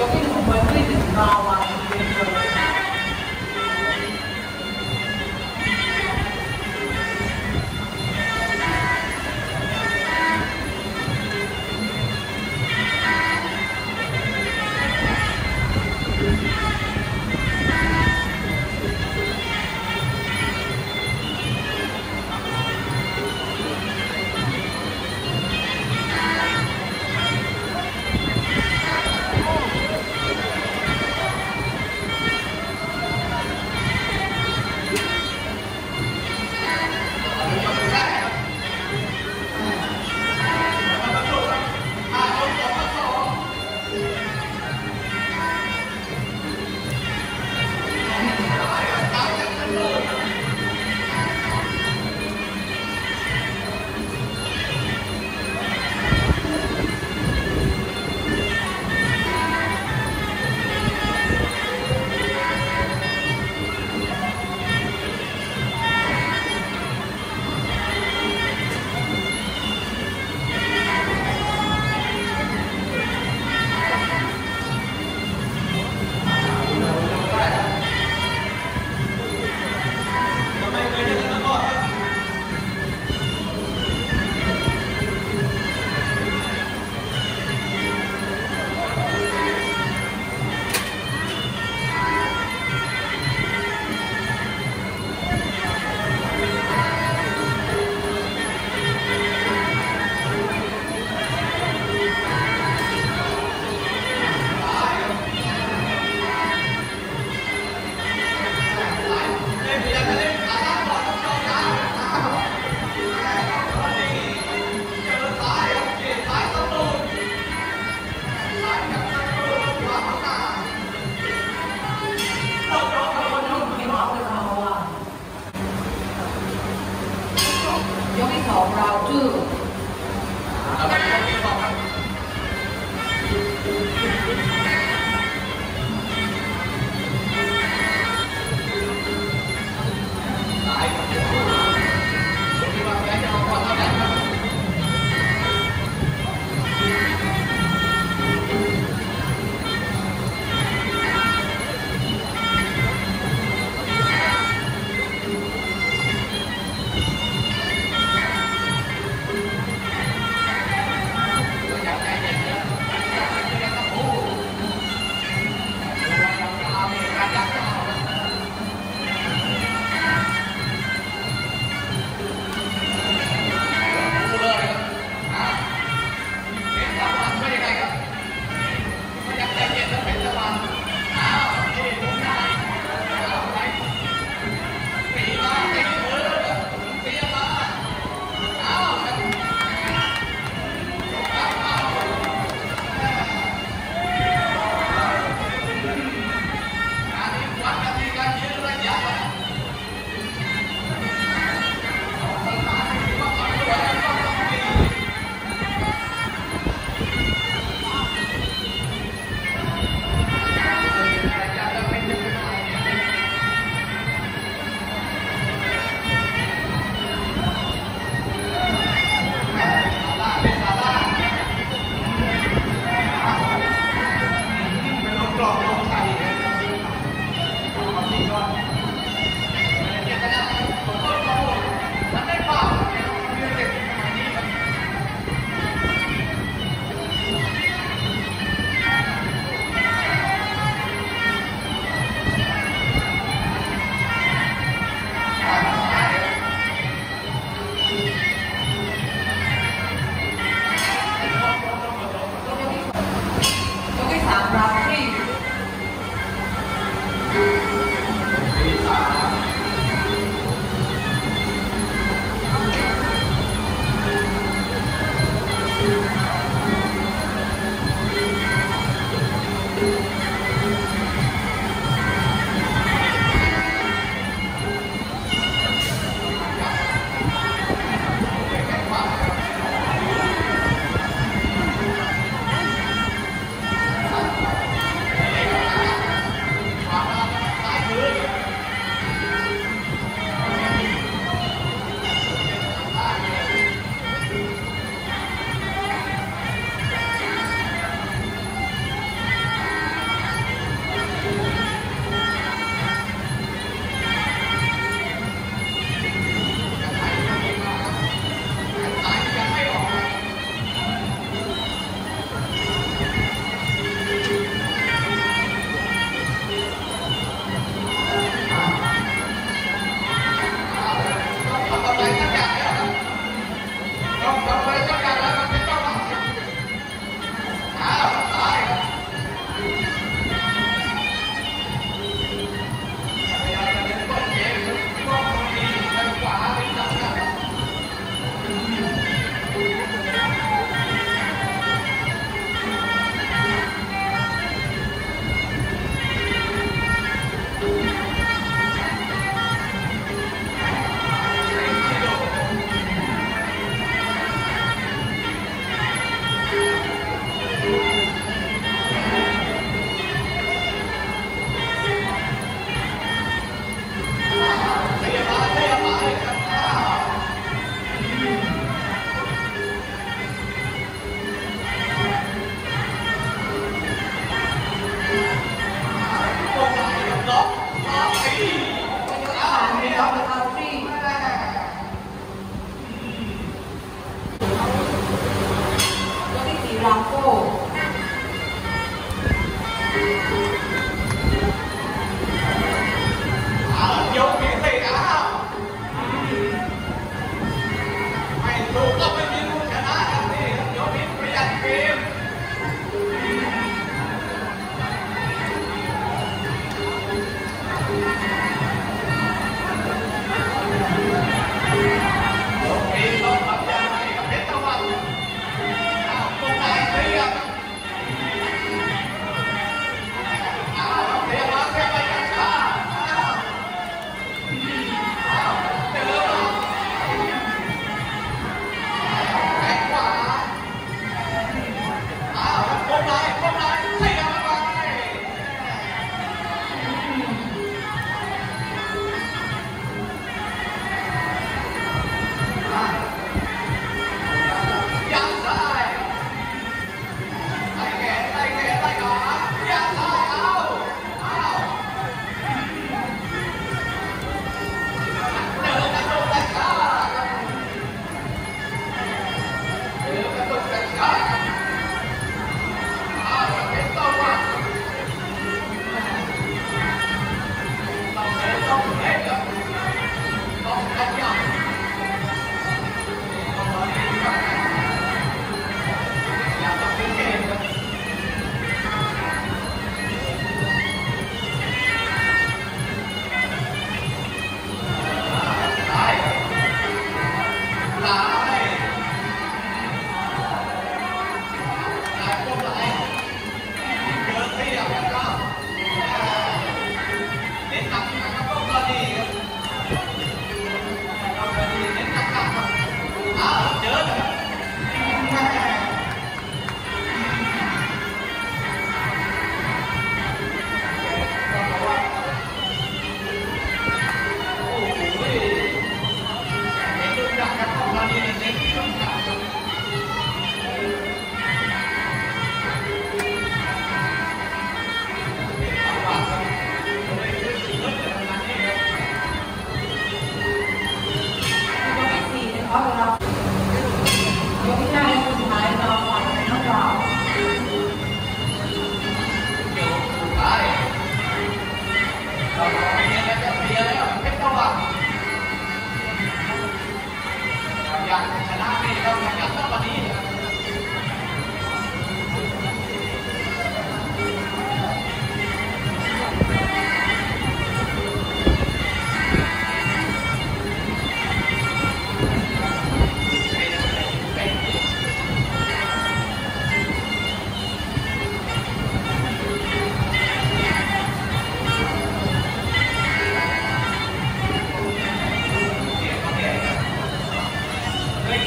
Eu fiz um banho. Oh,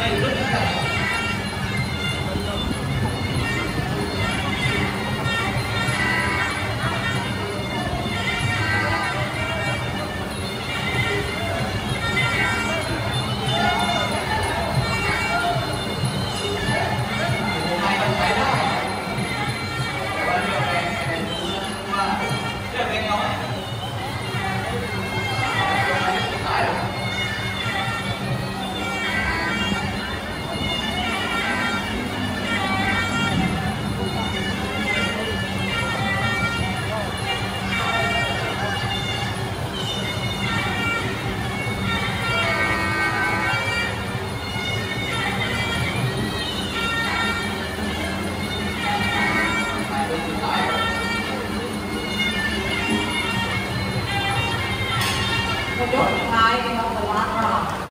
나 이런